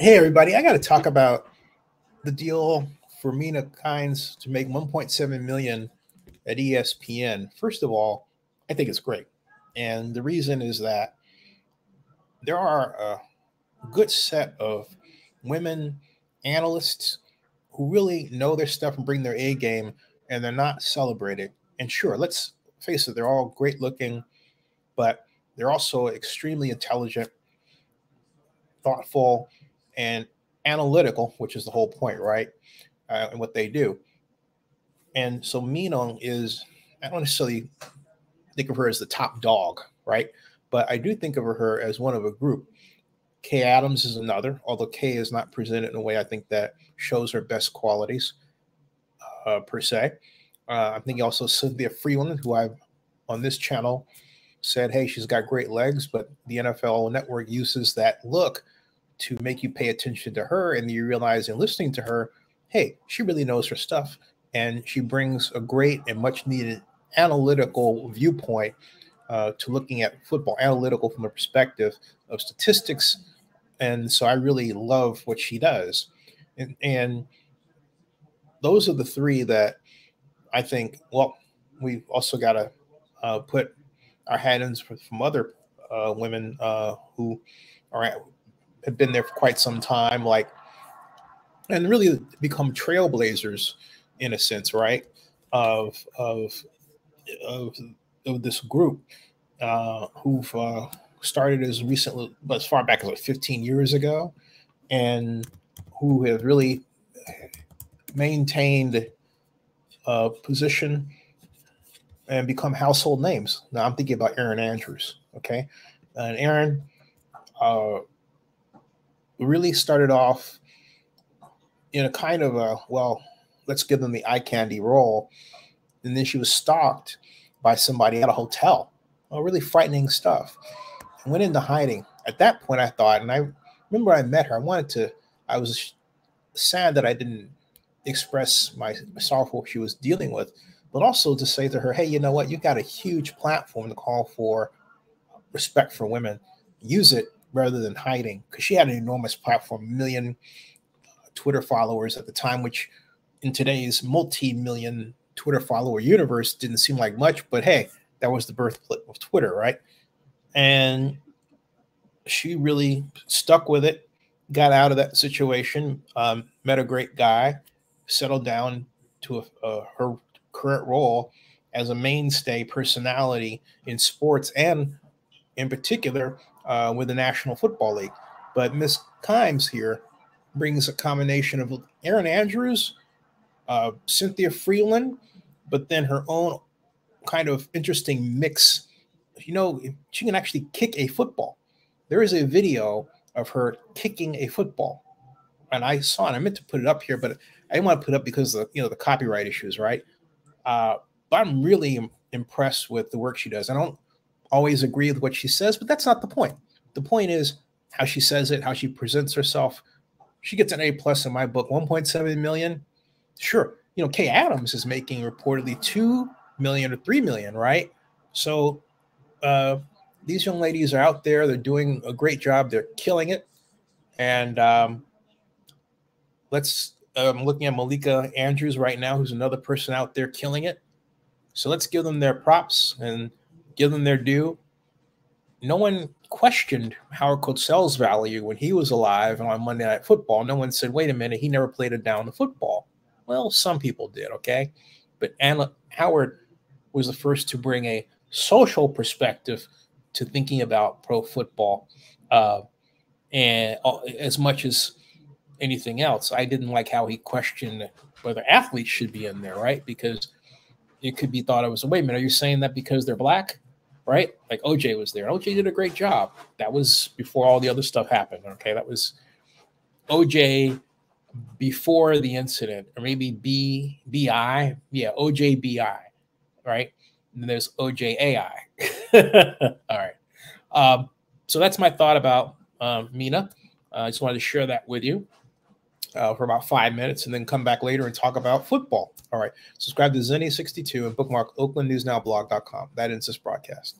Hey, everybody. I got to talk about the deal for Mina Kimes to make 1.7 million at ESPN. First of all, I think it's great. And the reason is that there are a good set of women analysts who really know their stuff and bring their A game, and they're not celebrated. And sure, let's face it, they're all great looking, but they're also extremely intelligent, thoughtful, and analytical, which is the whole point, right? Uh, and what they do. And so Mina is, I don't necessarily think of her as the top dog, right? But I do think of her as one of a group. Kay Adams is another, although Kay is not presented in a way I think that shows her best qualities uh, per se. Uh, I think also Cynthia Frelund, who I've on this channel said, hey, she's got great legs, but the NFL network uses that look to make you pay attention to her and you realize in listening to her hey she really knows her stuff and she brings a great and much needed analytical viewpoint uh, to looking at football analytical from the perspective of statistics. And so i really love what she does. And, and those are the three that i think well we've also got to uh, put our hat in from other uh, women uh, who are have been there for quite some time, like, and really become trailblazers in a sense, right? Of of of, of this group uh, who've uh, started as recently, but as far back as like 15 years ago, and who have really maintained a position and become household names. Now I'm thinking about Erin Andrews. Okay, and Erin uh, really started off in a kind of a well, let's give them the eye candy role, and then she was stalked by somebody at a hotel. Oh, really frightening stuff. I went into hiding. At that point, I thought, and I remember I met her. I wanted to. I was sad that I didn't express my sorrow for what she was dealing with, but also to say to her, "Hey, you know what? You've got a huge platform to call for respect for women. Use it rather than hiding because she had an enormous platform, million Twitter followers at the time, which in today's multi-million Twitter follower universe didn't seem like much, but hey, that was the birthplace of Twitter, right? And she really stuck with it, got out of that situation, um, met a great guy, settled down to a, a, her current role as a mainstay personality in sports and in particular uh, with the National Football League. But Miss Kimes here brings a combination of Erin Andrews, uh, Cynthia Frelund, but then her own kind of interesting mix. You know, she can actually kick a football. There is a video of her kicking a football, and I saw it. I meant to put it up here, but I didn't want to put it up because of you know the copyright issues, right? Uh, but I'm really impressed with the work she does. I don't always agree with what she says, but that's not the point. The point is how she says it, how she presents herself. She gets an A plus in my book, 1.7 million. Sure, you know, Kay Adams is making reportedly 2 million or 3 million, right? So uh, these young ladies are out there, they're doing a great job, they're killing it. And um, let's, I'm looking at Malika Andrews right now, who's another person out there killing it. So let's give them their props and give them their due. No one questioned Howard Cosell's value when he was alive and on Monday Night Football. No one said, wait a minute, he never played it down the football. Well, some people did, okay? But Anna, Howard was the first to bring a social perspective to thinking about pro football uh, and uh, as much as anything else. I didn't like how he questioned whether athletes should be in there, right? Because it could be thought it was, wait a minute, are you saying that because they're black? right? Like OJ was there. OJ did a great job. That was before all the other stuff happened. Okay, that was OJ before the incident, or maybe B B I. Yeah, OJ BI, right? And then there's OJ AI. all right. Um, so that's my thought about um, Mina. Uh, I just wanted to share that with you uh, for about five minutes and then come back later and talk about football. All right. Subscribe to Zennie62 and bookmark oaklandnewsnowblog.com. That ends this broadcast.